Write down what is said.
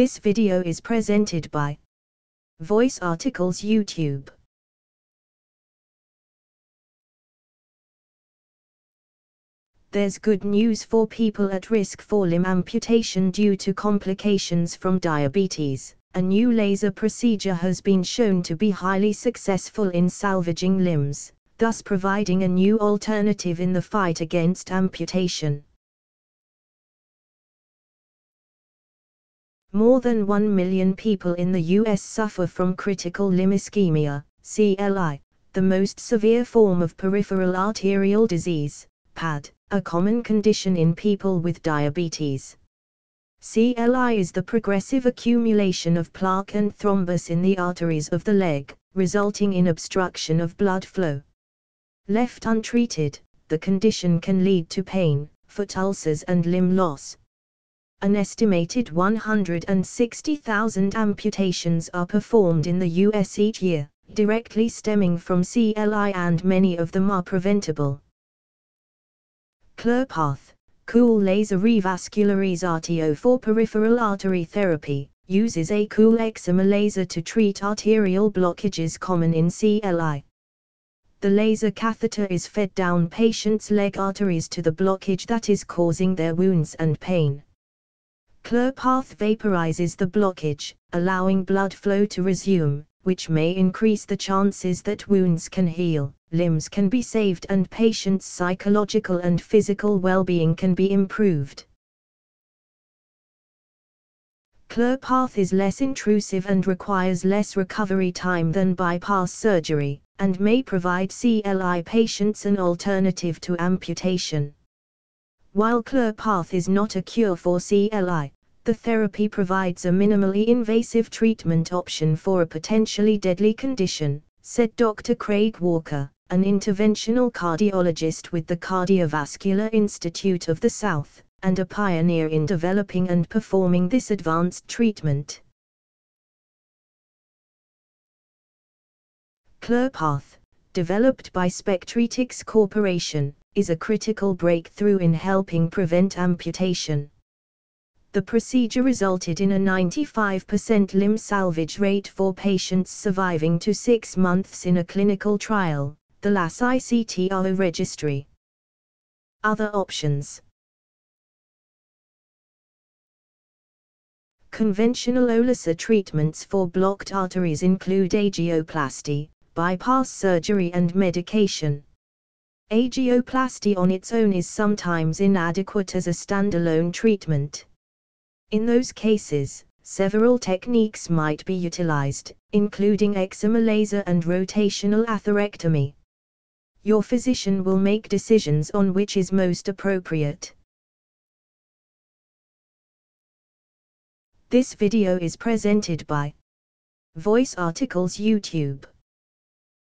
This video is presented by Voice Articles YouTube. There's good news for people at risk for limb amputation due to complications from diabetes. A new laser procedure has been shown to be highly successful in salvaging limbs, thus providing a new alternative in the fight against amputation. More than 1 million people in the US suffer from critical limb ischemia, CLI, the most severe form of peripheral arterial disease, PAD a common condition in people with diabetes. CLI is the progressive accumulation of plaque and thrombus in the arteries of the leg, resulting in obstruction of blood flow. Left untreated, the condition can lead to pain, foot ulcers and limb loss. An estimated 160,000 amputations are performed in the US each year, directly stemming from CLI and many of them are preventable. CLiRpath, Cool Laser Revascularized RTO for peripheral artery therapy, uses a cool excimer laser to treat arterial blockages common in CLI. The laser catheter is fed down patients' leg arteries to the blockage that is causing their wounds and pain. CLiRpath vaporizes the blockage, allowing blood flow to resume, which may increase the chances that wounds can heal limbs can be saved and patients' psychological and physical well-being can be improved. CLiRpath is less intrusive and requires less recovery time than bypass surgery, and may provide CLI patients an alternative to amputation. While CLiRpath is not a cure for CLI, the therapy provides a minimally invasive treatment option for a potentially deadly condition, said Dr. Craig Walker, an interventional cardiologist with the Cardiovascular Institute of the South, and a pioneer in developing and performing this advanced treatment. CLiRpath, developed by Spectranetics Corporation, is a critical breakthrough in helping prevent amputation. The procedure resulted in a 95% limb salvage rate for patients surviving to six months in a clinical trial, the LAS ICTR registry. Other options Conventional OLASA treatments for blocked arteries include angioplasty, bypass surgery and medication. Angioplasty on its own is sometimes inadequate as a standalone treatment. In those cases, several techniques might be utilized, including excimer laser and rotational atherectomy your physician will make decisions on which is most appropriate. This video is presented by Voice Articles YouTube.